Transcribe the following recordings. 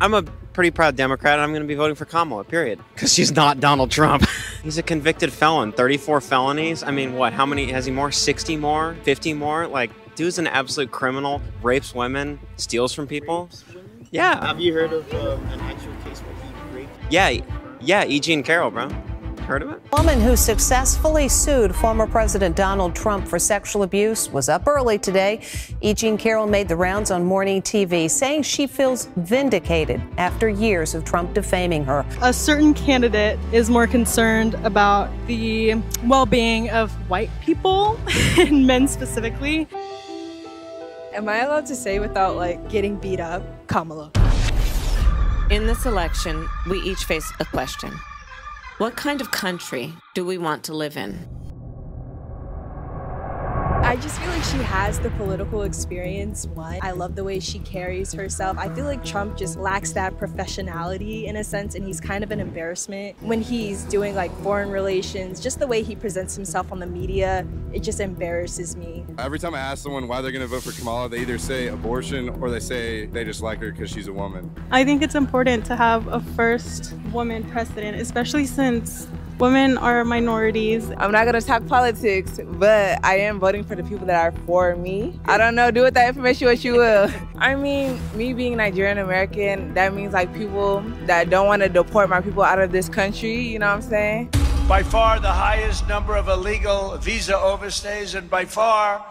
I'm a pretty proud Democrat, and I'm going to be voting for Kamala, period. Because she's not Donald Trump. He's a convicted felon, 34 felonies. I mean, what? How many? Has he more? 60 more? 50 more? Like, dude's an absolute criminal, rapes women, steals from people. Yeah. Have you heard of um, an actual case where he raped? Yeah. Yeah, E. Jean Carroll, bro. Heard of it? A woman who successfully sued former President Donald Trump for sexual abuse was up early today. E. Jean Carroll made the rounds on morning TV, saying she feels vindicated after years of Trump defaming her. A certain candidate is more concerned about the well being of white people and men specifically. Am I allowed to say without like getting beat up? Kamala. In this election, we each face a question. What kind of country do we want to live in? I just feel like she has the political experience. One, I love the way she carries herself. I feel like Trump just lacks that professionality in a sense, and he's kind of an embarrassment when he's doing like foreign relations. Just the way he presents himself on the media, it just embarrasses me. Every time I ask someone why they're going to vote for Kamala, they either say abortion or they say they just like her because she's a woman. I think it's important to have a first woman president, especially since women are minorities. I'm not gonna talk politics, but I am voting for the people that are for me. I don't know, do with that information what you will. I mean, me being Nigerian American, that means like people that don't want to deport my people out of this country, you know what I'm saying? By far the highest number of illegal visa overstays, and by far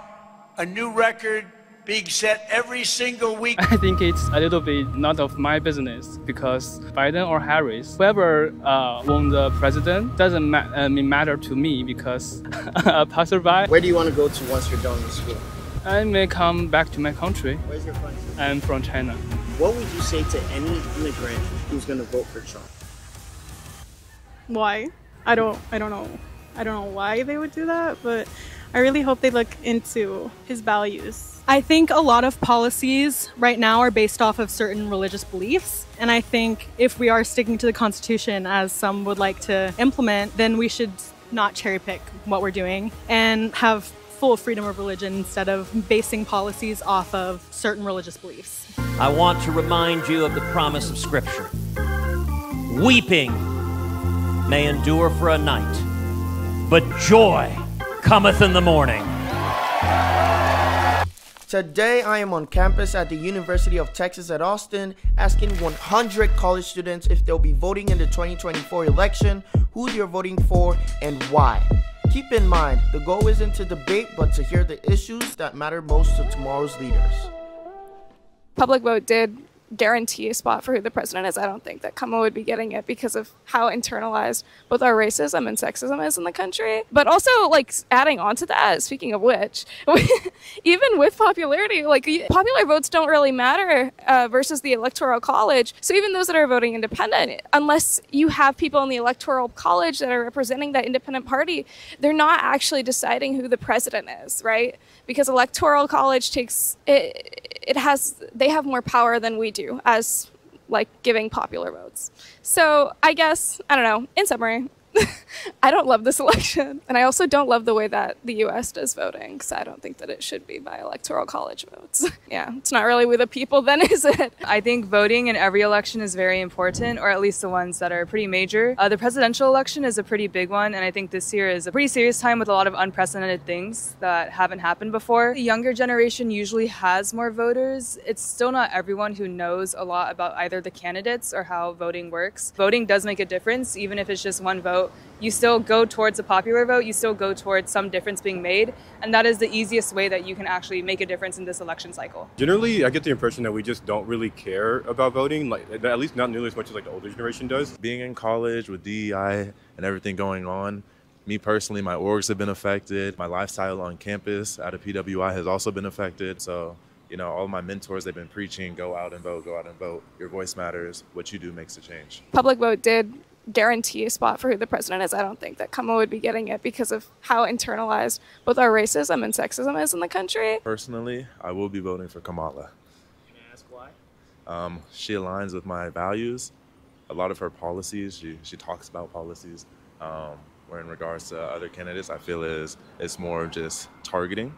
a new record being set every single week. I think it's a little bit not of my business because Biden or Harris, whoever uh, won the president, doesn't ma- uh, matter to me because a passerby. Where do you want to go to once you're done with school? I may come back to my country. Where's your country? I'm from China. What would you say to any immigrant who's going to vote for Trump? Why? I don't. I don't know. I don't know why they would do that, but I really hope they look into his values. I think a lot of policies right now are based off of certain religious beliefs. And I think if we are sticking to the Constitution, as some would like to implement, then we should not cherry pick what we're doing and have full freedom of religion instead of basing policies off of certain religious beliefs. I want to remind you of the promise of Scripture. Weeping may endure for a night, but joy cometh in the morning. Today, I am on campus at the University of Texas at Austin asking 100 college students if they'll be voting in the 2024 election, who they're voting for, and why. Keep in mind, the goal isn't to debate, but to hear the issues that matter most to tomorrow's leaders. Public vote did guarantee a spot for who the president is. I don't think that Kamala would be getting it because of how internalized both our racism and sexism is in the country. But also, like adding on to that, speaking of which, even with popularity, like popular votes don't really matter uh, versus the electoral college. So even those that are voting independent, unless you have people in the electoral college that are representing that independent party, they're not actually deciding who the president is, right? Because electoral college takes it. It has they have more power than we do as like giving popular votes. So I guess I don't know. In summary, I don't love this election, and I also don't love the way that the U.S. does voting because I don't think that it should be by electoral college votes. yeah, it's not really with the people, then, is it? I think voting in every election is very important, or at least the ones that are pretty major. Uh, the presidential election is a pretty big one, and I think this year is a pretty serious time with a lot of unprecedented things that haven't happened before. The younger generation usually has more voters. It's still not everyone who knows a lot about either the candidates or how voting works. Voting does make a difference, even if it's just one vote you still go towards a popular vote, you still go towards some difference being made, and that is the easiest way that you can actually make a difference in this election cycle. Generally, I get the impression that we just don't really care about voting, like at least not nearly as much as like the older generation does. Being in college with DEI and everything going on, me personally, my orgs have been affected. My lifestyle on campus at a PWI has also been affected. So you know, all my mentors, they've been preaching, go out and vote, go out and vote. Your voice matters. What you do makes a change. Public vote did guarantee a spot for who the president is. I don't think that Kamala would be getting it because of how internalized both our racism and sexism is in the country. Personally, I will be voting for Kamala. Can I ask why? Um, she aligns with my values. A lot of her policies, she, she talks about policies. Um, where in regards to other candidates, I feel is it's more just targeting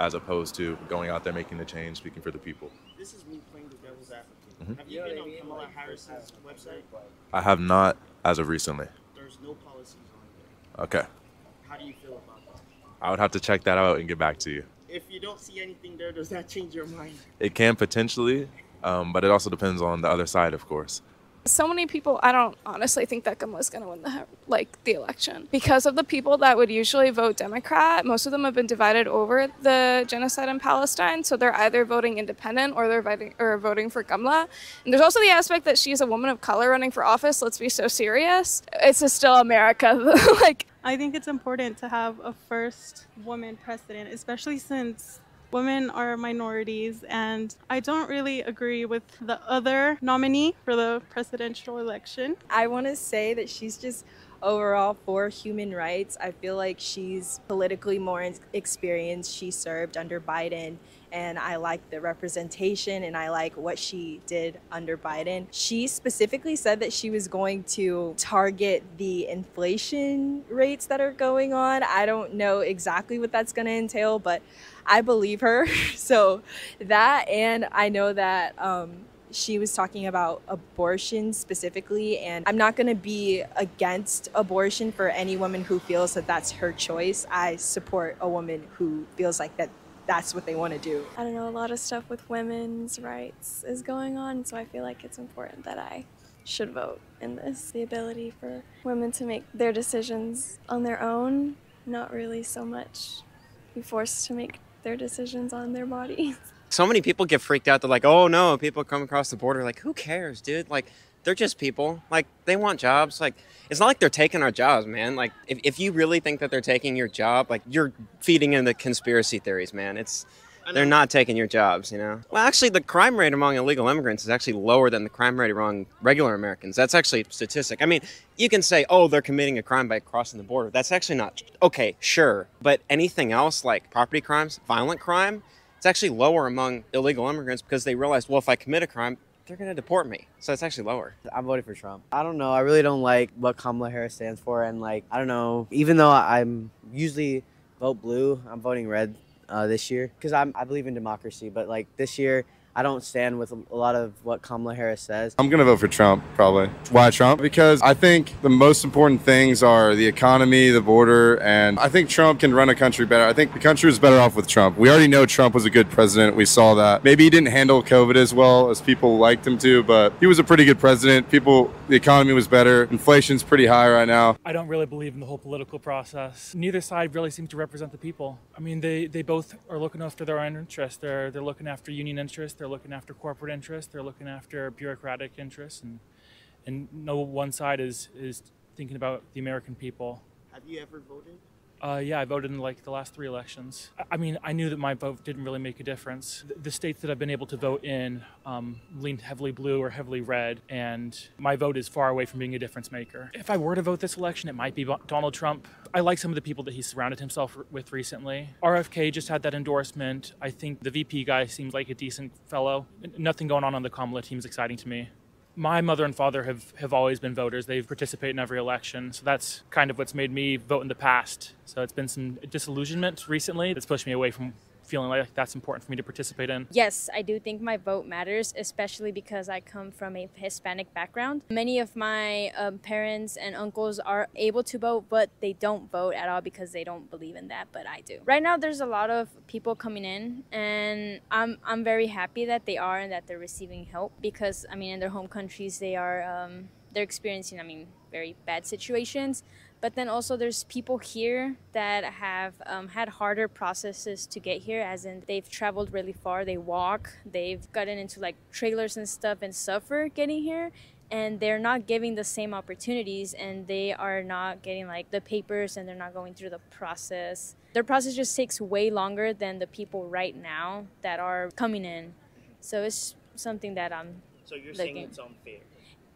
as opposed to going out there making the change, speaking for the people. This is me playing the devil's advocate. Mhm. Have you been on Kamala Harris's website? I have not as of recently. There's no policies on Okay. How do you feel about that? I would have to check that out and get back to you. If you don't see anything there, does that change your mind? It can potentially, um, but it also depends on the other side, of course. So many people, I don't honestly think that Kamala's going to win the like the election because of the people that would usually vote Democrat. Most of them have been divided over the genocide in Palestine, so they're either voting independent or they're voting or voting for Kamala. And there's also the aspect that she's a woman of color running for office. Let's be so serious. It's just still America. like I think it's important to have a first woman president, especially since women are minorities, and I don't really agree with the other nominee for the presidential election. I want to say that she's just overall for human rights. I feel like she's politically more experienced. She served under Biden, and I like the representation and I like what she did under Biden. She specifically said that she was going to target the inflation rates that are going on. I don't know exactly what that's going to entail, but I believe her. so that, and I know that. Um, she was talking about abortion specifically, and I'm not going to be against abortion for any woman who feels that that's her choice. I support a woman who feels like that that's what they want to do. I don't know, a lot of stuff with women's rights is going on, so I feel like it's important that I should vote in this. The ability for women to make their decisions on their own, not really so much be forced to make their decisions on their bodies. So many people get freaked out. They're like, oh no, people come across the border. Like, who cares, dude? Like, they're just people. Like, they want jobs. Like, it's not like they're taking our jobs, man. Like, if, if you really think that they're taking your job, like, you're feeding into the conspiracy theories, man. It's, they're not taking your jobs, you know? Well, actually, the crime rate among illegal immigrants is actually lower than the crime rate among regular Americans. That's actually a statistic. I mean, you can say, oh, they're committing a crime by crossing the border. That's actually not, okay, sure. But anything else, like property crimes, violent crime, it's actually lower among illegal immigrants because they realize, well, if I commit a crime, they're going to deport me. So it's actually lower. I'm voting for Trump. I don't know. I really don't like what Kamala Harris stands for. And, like, I don't know. Even though I'm usually vote blue, I'm voting red uh, this year because I believe in democracy. But, like, this year, I don't stand with a lot of what Kamala Harris says. I'm going to vote for Trump, probably. Why Trump? Because I think the most important things are the economy, the border, and I think Trump can run a country better. I think the country is better off with Trump. We already know Trump was a good president. We saw that. Maybe he didn't handle COVID as well as people liked him to, but he was a pretty good president. People, the economy was better. Inflation's pretty high right now. I don't really believe in the whole political process. Neither side really seems to represent the people. I mean, they, they both are looking after their own interests. They're, they're looking after union interests. They're looking after corporate interests. They're looking after bureaucratic interests, and and no one side is is thinking about the American people. Have you ever voted? Uh, yeah, I voted in like the last three elections. I- mean, I knew that my vote didn't really make a difference. The- states that I've been able to vote in um, leaned heavily blue or heavily red, and my vote is far away from being a difference maker. If I were to vote this election, it might be Donald Trump. I like some of the people that he's surrounded himself with recently. RFK just had that endorsement. I think the VP guy seems like a decent fellow. Nothing going on on the Kamala team is exciting to me. My mother and father have, have always been voters. They've participated in every election. So that's kind of what's made me vote in the past. So it's been some disillusionment recently that's pushed me away from feeling like that's important for me to participate in. Yes, I do think my vote matters, especially because I come from a Hispanic background. Many of my um, parents and uncles are able to vote, but they don't vote at all because they don't believe in that, but I do. Right now, there's a lot of people coming in, and I'm, I'm very happy that they are and that they're receiving help because, I mean, in their home countries, they are. Um, they're experiencing, I mean, very bad situations. But then also, there's people here that have um, had harder processes to get here, as in they've traveled really far, they walk, they've gotten into like trailers and stuff and suffer getting here. And they're not giving the same opportunities, and they are not getting like the papers, and they're not going through the process. Their process just takes way longer than the people right now that are coming in. So it's something that I'm. So you're saying it's unfair,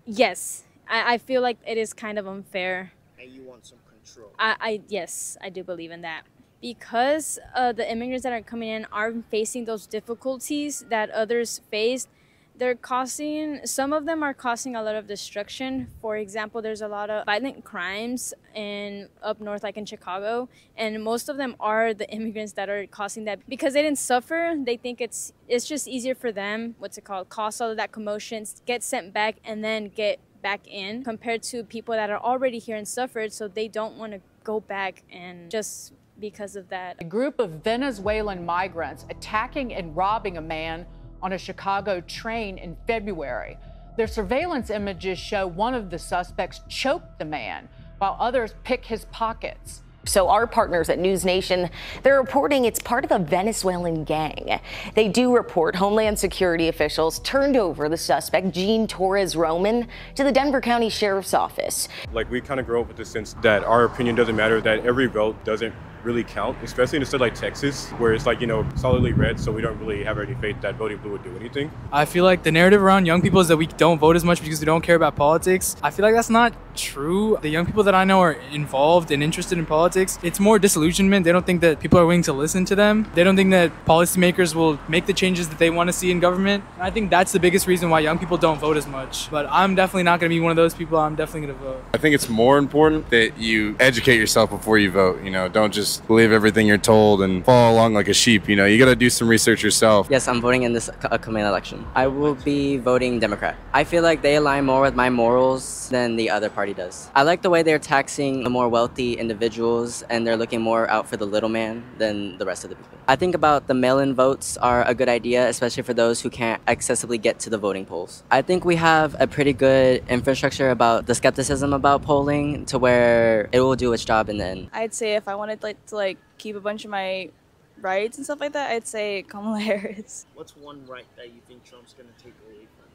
Yes, I, I feel like it is kind of unfair. And you want some control. I, I yes, I do believe in that because uh, the immigrants that are coming in are facing those difficulties that others faced. They're causing, some of them are causing a lot of destruction. For example, there's a lot of violent crimes in up north, like in Chicago, and most of them are the immigrants that are causing that because they didn't suffer. They think it's it's just easier for them. What's it called? Cause all of that commotion, get sent back, and then get back in compared to people that are already here and suffered, so they don't want to go back and just because of that. A group of Venezuelan migrants attacking and robbing a man on a Chicago train in February. Their surveillance images show one of the suspects choke the man while others pick his pockets. So our partners at News Nation, they're reporting it's part of a Venezuelan gang. They do report Homeland Security officials turned over the suspect, Gene Torres Roman, to the Denver County Sheriff's Office. Like we kind of grow up with the sense that our opinion doesn't matter, that every vote doesn't really count, especially in a state like Texas, where it's like, you know, solidly red, so we don't really have any faith that voting blue would do anything. I feel like the narrative around young people is that we don't vote as much because we don't care about politics. I feel like that's not true. The young people that I know are involved and interested in politics. It's more disillusionment. They don't think that people are willing to listen to them. They don't think that policymakers will make the changes that they want to see in government. And I think that's the biggest reason why young people don't vote as much. But I'm definitely not going to be one of those people. I'm definitely going to vote. I think it's more important that you educate yourself before you vote. You know, don't just believe everything you're told and follow along like a sheep. You know, you got to do some research yourself. Yes, I'm voting in this upcoming uh, election. I will be voting Democrat. I feel like they align more with my morals than the other party does. I like the way they're taxing the more wealthy individuals and they're looking more out for the little man than the rest of the people. I think about the mail-in votes are a good idea, especially for those who can't accessibly get to the voting polls. I think we have a pretty good infrastructure about the skepticism about polling to where it will do its job in the end. I'd say if I wanted like to like keep a bunch of my rights and stuff like that, I'd say Kamala Harris. What's one right that you think Trump's gonna take away from?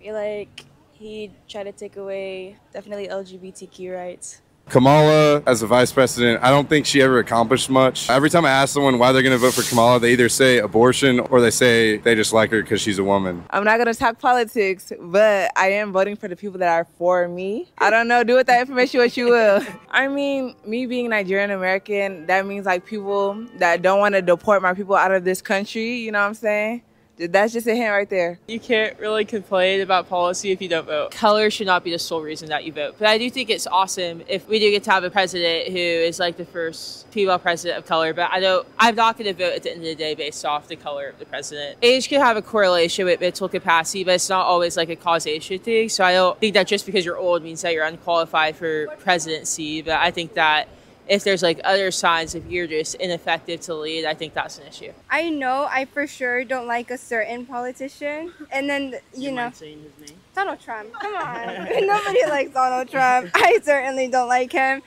I feel like he'd try to take away definitely LGBTQ rights. Kamala as a vice president, I don't think she ever accomplished much. Every time I ask someone why they're going to vote for Kamala, they either say abortion or they say they just like her because she's a woman. I'm not going to talk politics, but I am voting for the people that are for me. I don't know, do with that information what you will. I mean, me being Nigerian American, that means like people that don't want to deport my people out of this country, you know what I'm saying? That's just a hint right there. You can't really complain about policy if you don't vote. Color should not be the sole reason that you vote. But I do think it's awesome if we do get to have a president who is like the first female president of color. But I don't, I'm not going to vote at the end of the day based off the color of the president. Age can have a correlation with mental capacity, but it's not always like a causation thing. So I don't think that just because you're old means that you're unqualified for presidency. But I think that if there's like other signs if you're just ineffective to lead, I think that's an issue. I know I for sure don't like a certain politician, and then you, you know, saying his name? Donald Trump. Come on, nobody likes Donald Trump. I certainly don't like him.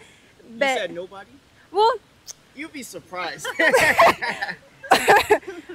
But you said nobody. Well, you'd be surprised.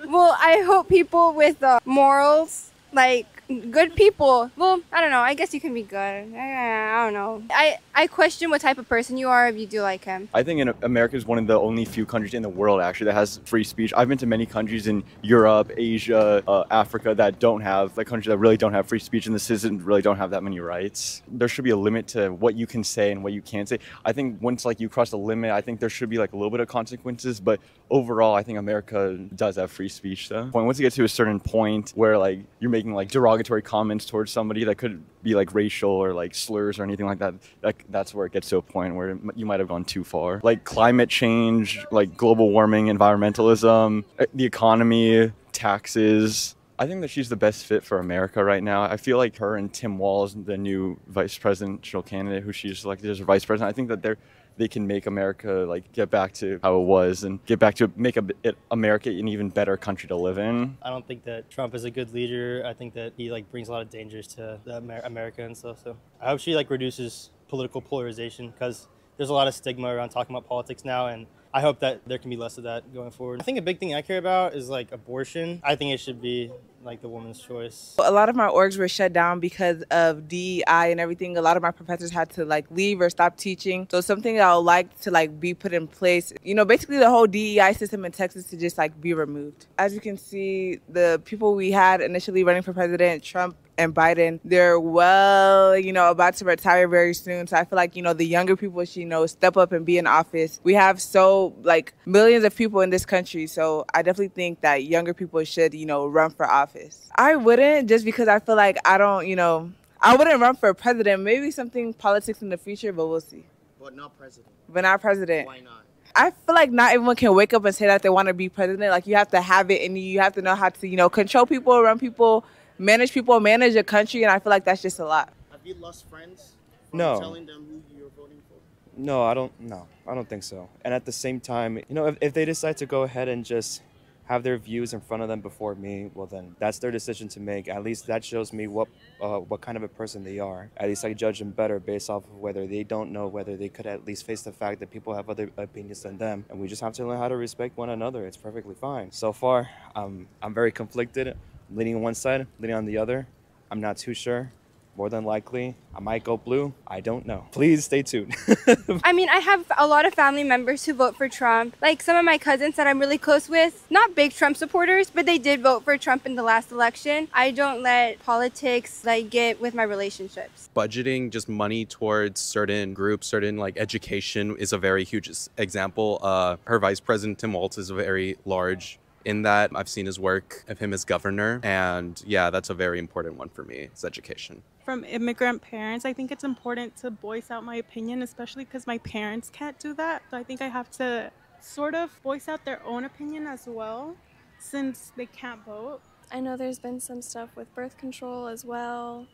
well, I hope people with uh, morals like good people. Well, I don't know. I guess you can be good. I, don't know. I, I question what type of person you are if you do like him. I think in America is one of the only few countries in the world actually that has free speech. I've been to many countries in Europe, Asia, uh, Africa that don't have, like countries that really don't have free speech and the citizens really don't have that many rights. There should be a limit to what you can say and what you can't say. I think once like you cross the limit, I think there should be like a little bit of consequences, but overall, I think America does have free speech though. Once you get to a certain point where like you're making like derogatory comments towards somebody that could be like racial or like slurs or anything like that, that that's where it gets to a point where you might have gone too far. Like climate change, like global warming, environmentalism, eh, the economy, taxes. I think that she's the best fit for America right now. I feel like her and Tim Walz, the new vice presidential candidate who she's selected as vice president, I think that they're they can make America like get back to how it was and get back to make a, it, America an even better country to live in. I don't think that Trump is a good leader. I think that he like brings a lot of dangers to Amer- America and stuff. So I hope she like reduces political polarization because there's a lot of stigma around talking about politics now and I hope that there can be less of that going forward. I think a big thing I care about is like abortion. I think it should be like the woman's choice. A lot of my orgs were shut down because of DEI and everything. A lot of my professors had to like leave or stop teaching. So something that I would like to like be put in place, you know, basically the whole DEI system in Texas to just like be removed. As you can see, the people we had initially running for president, Trump and Biden, they're well, you know, about to retire very soon. So I feel like, you know, the younger people should, you know, step up and be in office. We have so, like, millions of people in this country. So I definitely think that younger people should, you know, run for office. I wouldn't just because I feel like I don't, you know, I wouldn't run for president. Maybe something politics in the future, but we'll see. But not president. But not president. Why not? I feel like not everyone can wake up and say that they want to be president. Like you have to have it and you have to know how to, you know, control people, run people, manage people, manage a country, and I feel like that's just a lot. Have you lost friends from No. telling them who you're voting for? No, I don't. No, I don't think so. And at the same time, you know, if, if they decide to go ahead and just have their views in front of them before me, well, then that's their decision to make. At least that shows me what uh, what kind of a person they are. At least I judge them better based off of whether they don't know whether they could at least face the fact that people have other opinions than them, and we just have to learn how to respect one another. It's perfectly fine. So far, um, I'm very conflicted. I'm leaning on one side, leaning on the other. I'm not too sure. More than likely, I might go blue. I don't know. Please stay tuned. I mean, I have a lot of family members who vote for Trump. Like some of my cousins that I'm really close with, not big Trump supporters, but they did vote for Trump in the last election. I don't let politics like get with my relationships. budgeting just money towards certain groups certain like education is a very huge example uh, her vice president tim walz is a very large in that i've seen his work of him as governor and yeah that's a very important one for me it's education From immigrant parents, I think it's important to voice out my opinion, especially because my parents can't do that. So I think I have to sort of voice out their own opinion as well, since they can't vote. I know there's been some stuff with birth control as well.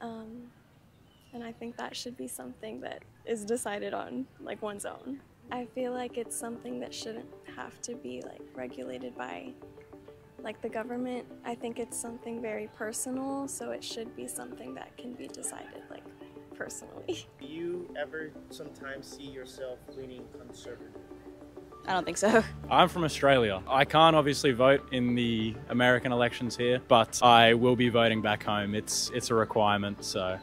Um, and I think that should be something that is decided on like one's own. I feel like it's something that shouldn't have to be like regulated by like the government. I think it's something very personal, so it should be something that can be decided like personally. Do you ever sometimes see yourself leaning conservative? I don't think so. I'm from Australia. I can't obviously vote in the American elections here, but I will be voting back home. It's it's a requirement. So,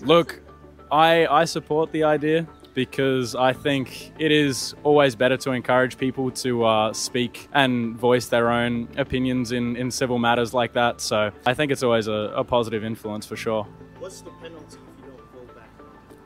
look, I I support the idea because I think it is always better to encourage people to uh, speak and voice their own opinions in, in civil matters like that. So I think it's always a, a positive influence for sure. What's the penalty if you don't vote back?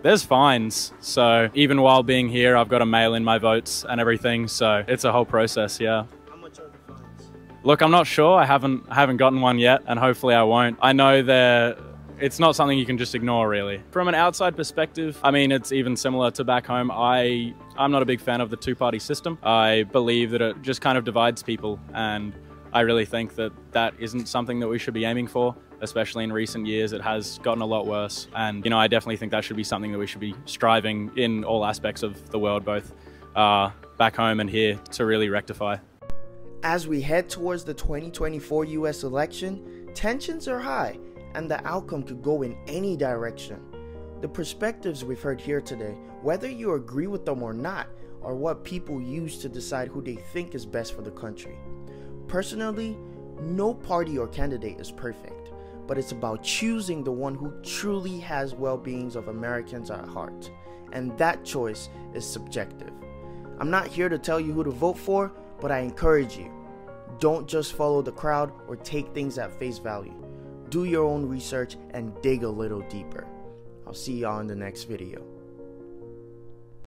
There's fines. So even while being here, I've got to mail in my votes and everything. So it's a whole process, yeah. How much are the fines? Look, I'm not sure. I haven't I haven't gotten one yet, and hopefully I won't. I know they're it's not something you can just ignore really. From an outside perspective, I mean it's even similar to back home. I I'm not a big fan of the two-party system. I believe that it just kind of divides people and I really think that that isn't something that we should be aiming for, especially in recent years. It has gotten a lot worse. And, you know, I definitely think that should be something that we should be striving in all aspects of the world, both uh, back home and here, to really rectify. As we head towards the 2024 US election, tensions are high and the outcome could go in any direction. The perspectives we've heard here today, whether you agree with them or not, are what people use to decide who they think is best for the country. Personally, no party or candidate is perfect, but it's about choosing the one who truly has well beings of Americans at heart, and that choice is subjective. I'm not here to tell you who to vote for, but I encourage you. Don't just follow the crowd or take things at face value. Do your own research and dig a little deeper. I'll see y'all in the next video.